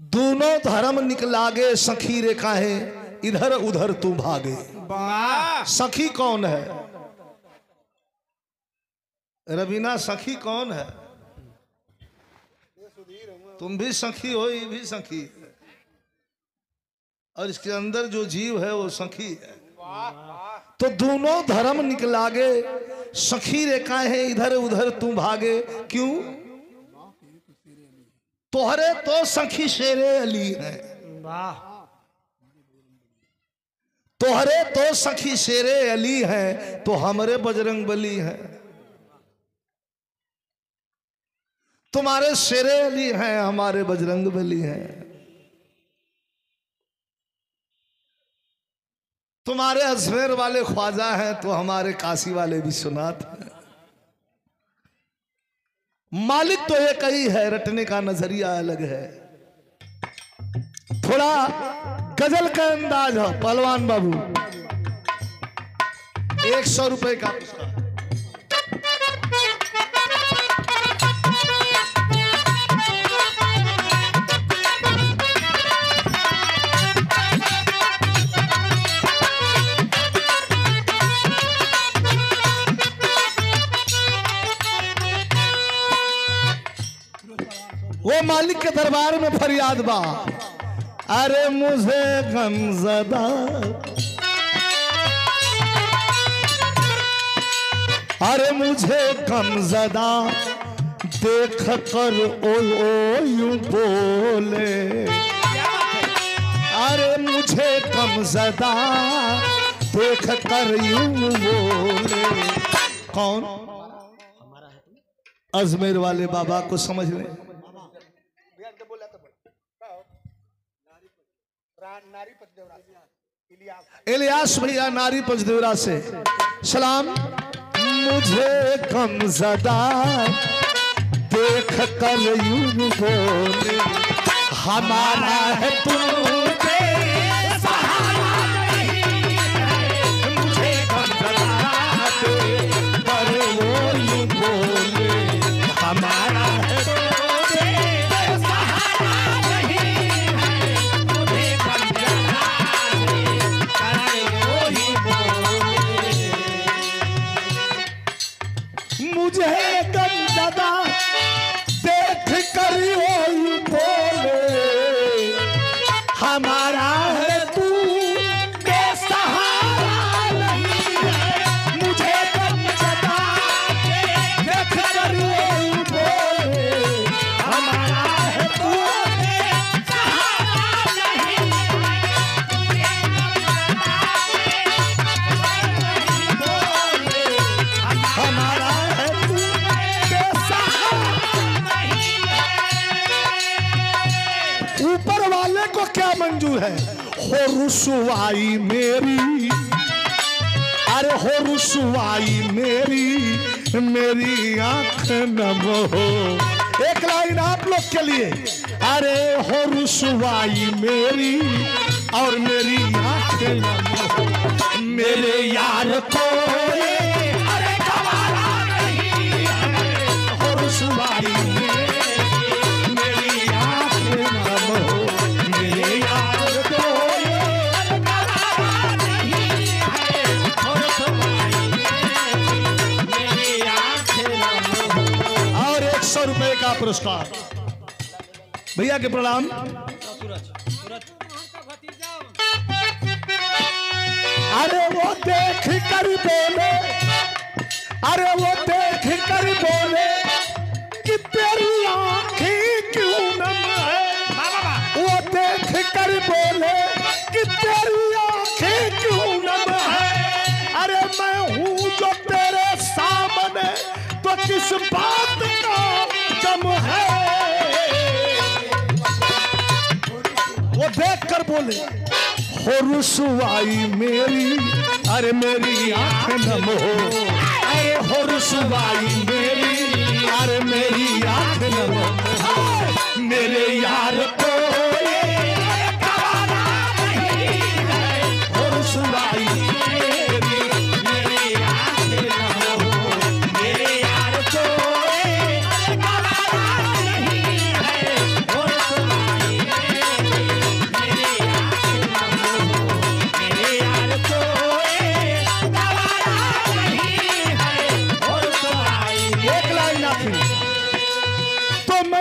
दोनों धर्म निकलागे सखी रेखा है इधर उधर तू भागे। सखी कौन है? रवीना सखी कौन है? तुम भी सखी हो ये भी सखी। है और इसके अंदर जो जीव है वो सखी है। तो दोनों धर्म निकलागे सखी रेखा है इधर उधर तू भागे। क्यों? तोहरे तो सखी शेरे अली है। वाह। तोहरे तो सखी शेरे अली है तो हमरे बजरंग बली है। तुम्हारे शेरे अली हैं हमारे बजरंग बली हैं। तुम्हारे अजमेर वाले ख्वाजा हैं तो हमारे काशी वाले विश्वनाथ हैं। मालिक तो एक ही है, रटने का नज़रिया अलग है थोड़ा गज़ल का अंदाज है, पहलवान बाबू एक सौ रुपए का पुरस्कार। मालिक के दरबार में फरियाद बा। अरे मुझे गमजदा अरे मुझे गमजदा देख कर ओ ओ यूँ बोले। अरे मुझे गमजदा देख कर यू बोले। कौन? अजमेर वाले बाबा को समझ लें इलियास। भैया नारी पंचदेवरा से। सलाम। मुझे कम जदा देख कर यूँ बोले, हमारा है तुझे क्या मंजूर है? हो रुसवाई मेरी। अरे हो रुसवाई मेरी मेरी आँख नम हो एक लाइन आप लोग के लिए। अरे हो रुसवाई मेरी और मेरी आँख नम हो मेरे यार को पुरस्कार भैया के प्रणाम। अरे वो देख कर बोले। अरे वो देख कर बोले कि तेरी आँखें बोले हो रुसवाई मेरी, अरे मेरी आँख नम हो अरे हो रुसवाई मेरी, अरे मेरी आँख नम हो मेरे यार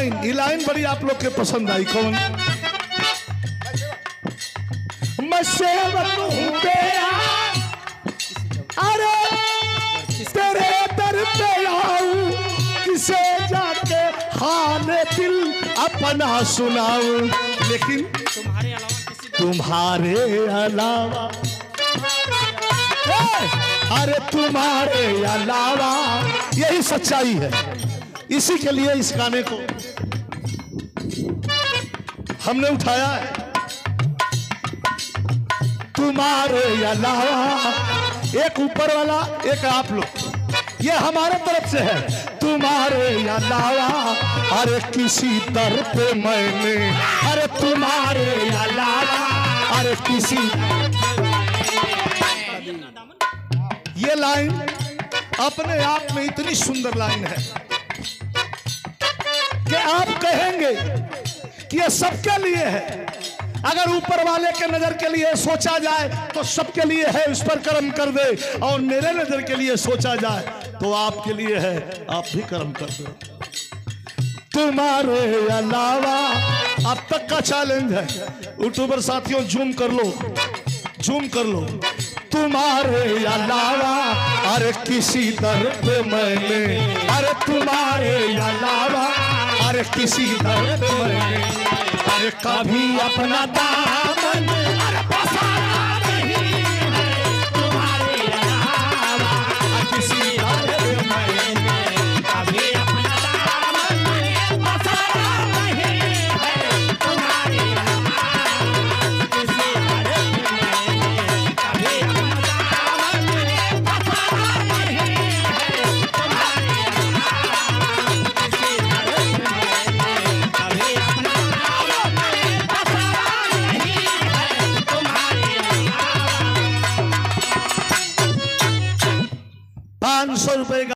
लाइन, ये लाइन बड़ी आप लोग के पसंद आई, कौन? अरे, तेरे दर पे किसे जाके हाल दिल अपना सुनाऊं? लेकिन तुम्हारे अलावा तुम्हारे अलावा अरे तुम्हारे अलावा, यही सच्चाई है। इसी के लिए इस गाने को हमने उठाया है। तुम्हारे अलावा एक ऊपर वाला, एक आप लोग। ये हमारे तरफ़ से है। तुम्हारे अलावा अरे किसी दर पे मैंने अरे तुम्हारे अलावा अरे किसी। ये लाइन अपने आप में इतनी सुंदर लाइन है। कि आप कहेंगे कि ये सबके लिए है। अगर ऊपर वाले के नज़र के लिए सोचा जाए तो सबके लिए है उस पर कर्म कर दे। और मेरे नज़र के लिए सोचा जाए तो आपके लिए है, आप भी कर्म कर दो। तुम्हारे अलावा अब तक का चैलेंज है। यूट्यूबर साथियों जूम कर लो। जूम कर लो। तुम्हारे अलावा अरे किसी दर पे मैंने किसी दर पे अरे कभी अपना दामन